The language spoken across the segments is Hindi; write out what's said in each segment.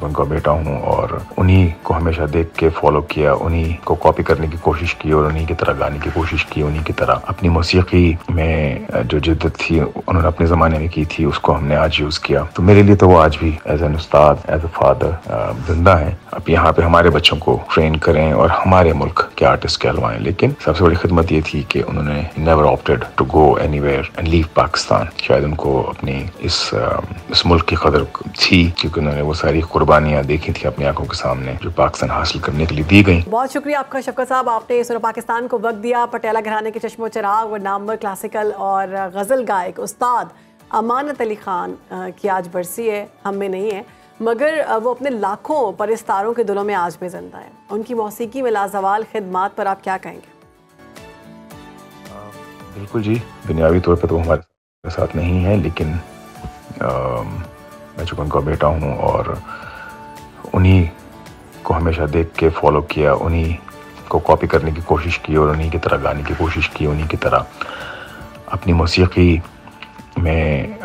चूँकि उनका बेटा हूँ और उन्हीं को हमेशा देख के फॉलो किया, उन्हीं को कॉपी करने की कोशिश की और उन्हीं की तरह गाने की कोशिश की, उन्हीं की तरह अपनी मौसीकी में जो जिद्दत थी, उन्होंने अपने ज़माने में की थी, उसको हमने आज यूज़ किया। तो मेरे लिए तो वो आज भी as an Ustad as a father ज़िंदा है। अब यहाँ पे हमारे बच्चों को ट्रेन करें और हमारे मुल्क के आर्टिस्ट कहलवाएँ। लेकिन सबसे बड़ी खिदमत ये थी कि उन्होंने never opted to go any and leave Pakistan शायद उनको अपनी इस इस मुल्क की कदर थी, क्योंकि उन्होंने वो सारी कुर्बानियाँ देखी थी अपनी आँखों के सामने जो पाकिस्तान हासिल करने के लिए दी गई। बहुत शुक्रिया आपका शफकत साहब। आपने सुनो पाकिस्तान को वक्त दिया पटियाला घराने के चश्मो चराग और नामवर क्लासिकल और गज़ल गायक उस्ताद अमानत अली ख़ान की आज बरसी है हम में नहीं है मगर वो अपने लाखों परिस्तारों के दिलों में आज भी ज़िंदा है। उनकी मौसीकी में लाजवाल खदमात पर आप क्या कहेंगे? बिल्कुल जी दुनियावी तौर पर तो हमारे साथ नहीं है लेकिन आ, मैं चूँकि उनका बेटा हूँ और उन्हीं को हमेशा देख के फॉलो किया, उन्हीं को कॉपी करने की कोशिश की और उन्हीं की तरह गाने की कोशिश की, उन्हीं की तरह अपनी मौसीकी में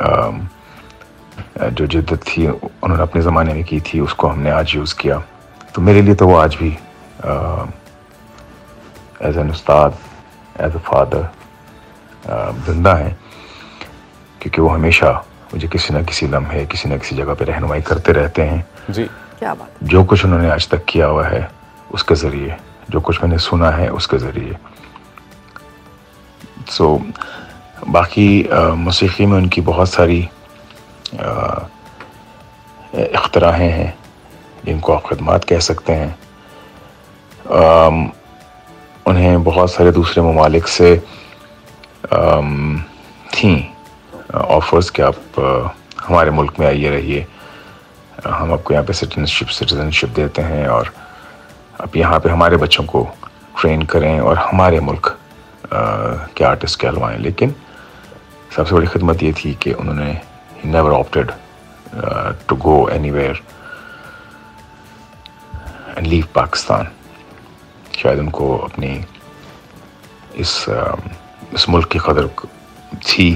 जो जिद्दत थी, उन्होंने अपने ज़माने में की थी, उसको हमने आज यूज़ किया। तो मेरे लिए तो वो आज भी as an Ustad as a father ज़िंदा हैं। क्योंकि वो हमेशा मुझे किसी न किसी लम्हे, किसी न किसी जगह पे रहनुमाई करते रहते हैं। जी। क्या बात जो कुछ उन्होंने आज तक किया हुआ है उसके ज़रिए। जो कुछ मैंने सुना है उसके ज़रिए। सो बाकी मौसीकी में उनकी बहुत सारी अख्तराहें हैं जिनको आप खदमात कह सकते हैं। आ, उन्हें बहुत सारे दूसरे ममालिक से थी। ऑफर्स कि आप हमारे मुल्क में आइए रहिए। हम आपको यहाँ पे सिटीजनशिप सिटीजनशिप देते हैं और आप यहाँ पे हमारे बच्चों को ट्रेन करें और हमारे मुल्क के आर्टिस्ट कहलवाएँ। लेकिन सबसे बड़ी खिदमत ये थी कि उन्होंने never opted to go anywhere and leave Pakistan शायद उनको अपनी इस इस मुल्क की कदर थी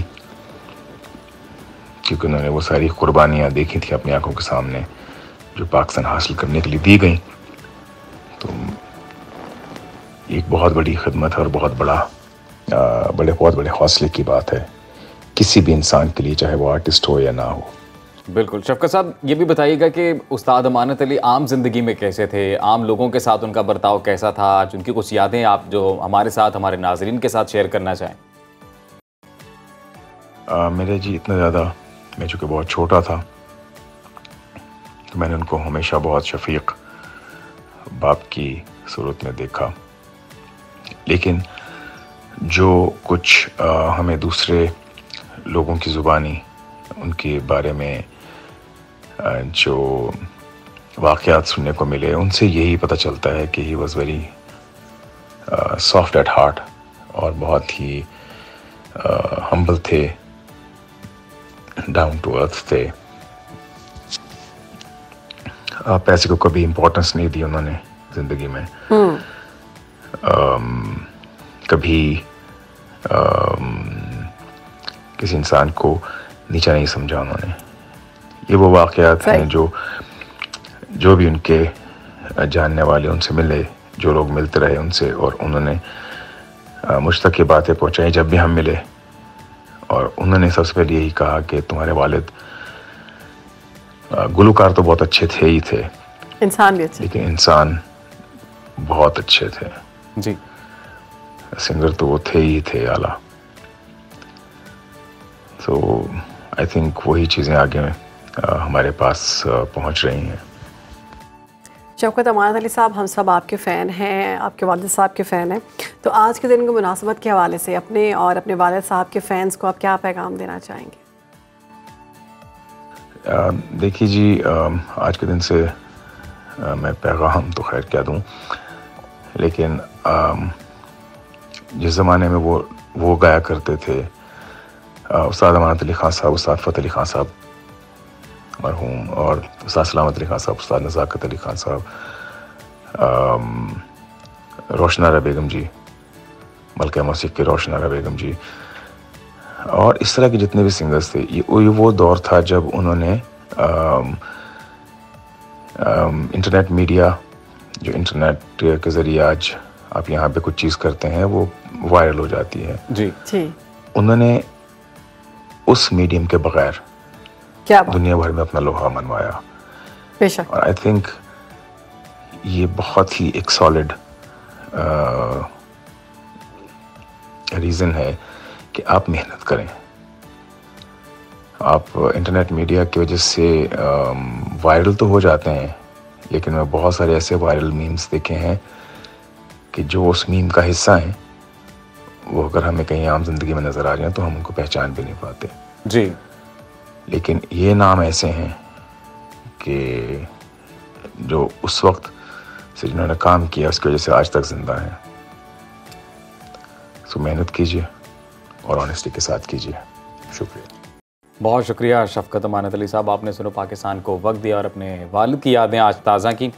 क्योंकि उन्होंने वो सारी कुर्बानियाँ देखी थी अपनी आँखों के सामने जो पाकिस्तान हासिल करने के लिए दी गई। तो एक बहुत बड़ी खदमत है और बहुत बड़ा आ, बड़े बहुत बड़े हौसले की बात है। किसी भी इंसान के लिए चाहे वो आर्टिस्ट हो या ना हो। बिल्कुल। शफकत साहब ये भी बताइएगा कि उस्ताद अमानत अली आम ज़िंदगी में कैसे थे? आम लोगों के साथ उनका बर्ताव कैसा था? आज उनकी कुछ यादें आप जो हमारे साथ हमारे नाजरीन के साथ शेयर करना चाहें। आ, मेरे जी इतना ज़्यादा मैं चूँकि बहुत छोटा था तो मैंने उनको हमेशा बहुत शफीक बाप की सूरत में देखा। लेकिन जो कुछ हमें दूसरे लोगों की ज़ुबानी, उनके बारे में जो वाक़ात सुनने को मिले, उनसे यही पता चलता है कि he was very soft at heart और बहुत ही हम्बल थे। डाउन टू अर्थ थे पैसे को कभी इम्पोर्टेंस नहीं दी उन्होंने ज़िंदगी में। um, कभी um, किसी इंसान को नीचा नहीं समझा उन्होंने। ये वो वाक़ात हैं जो जो भी उनके जानने वाले उनसे मिले जो लोग मिलते रहे उनसे और उन्होंने मुझ तक ये बातें पहुँचाई। जब भी हम मिले और उन्होंने सबसे पहले यही कहा कि तुम्हारे वालिद गुलकार तो बहुत अच्छे थे ही थे। इंसान भी अच्छे लेकिन इंसान बहुत अच्छे थे। जी। सिंगर तो वो थे ही थे आला। तो आई थिंक वही चीज़ें आगे हमारे पास पहुँच रही हैं। शौकत अमान अली साहब हम सब आपके फ़ैन हैं आपके वालद साहब के फ़ैन हैं। तो आज के दिन की मुनासबत के हवाले से अपने और अपने वालद साहब के फ़ैन्स को आप क्या पैगाम देना चाहेंगे? देखिए जी आ, आज के दिन से आ, मैं पैगाम तो खैर क्या दूँ लेकिन आ, जिस ज़माने में वो वो गाया करते थे उस्ताद अमानत अली ख़ान साहब उस्ताद फ़त अली ख़ान साहब मरहूम और उस्ताद सलामत अली ख़ान साहब उस्ताद नज़ाकत अली ख़ान साहब रोशनारा बेगम जी मलका मौसीक के रोशनारा बेगम जी। और इस तरह के जितने भी सिंगर्स थे ये वो दौर था जब उन्होंने इंटरनेट मीडिया जो इंटरनेट के ज़रिए आज आप यहाँ पे कुछ चीज़ करते हैं वो वायरल हो जाती है। जी। जी। उन्होंने उस मीडियम के बगैर क्या बात? दुनिया भर में अपना लोहा मनवाया। बेशक। और आई थिंक ये बहुत ही एक सॉलिड रीज़न है कि आप मेहनत करें। आप इंटरनेट मीडिया की वजह से वायरल तो हो जाते हैं लेकिन मैं बहुत सारे ऐसे वायरल मीम्स देखे हैं कि जो उस मीम का हिस्सा हैं वो अगर हमें कहीं आम ज़िंदगी में नज़र आ जाए तो हम उनको पहचान भी नहीं पाते। जी। लेकिन ये नाम ऐसे हैं कि जो उस वक्त से जिन्होंने काम किया, उसकी वजह से आज तक ज़िंदा है। सो मेहनत कीजिए और ऑनेस्टी के साथ कीजिए। शुक्रिया। बहुत शुक्रिया, शफकत अमानत अली साहब। आपने सुनो पाकिस्तान को वक्त दिया और अपने वालद की यादें आज ताज़ा की।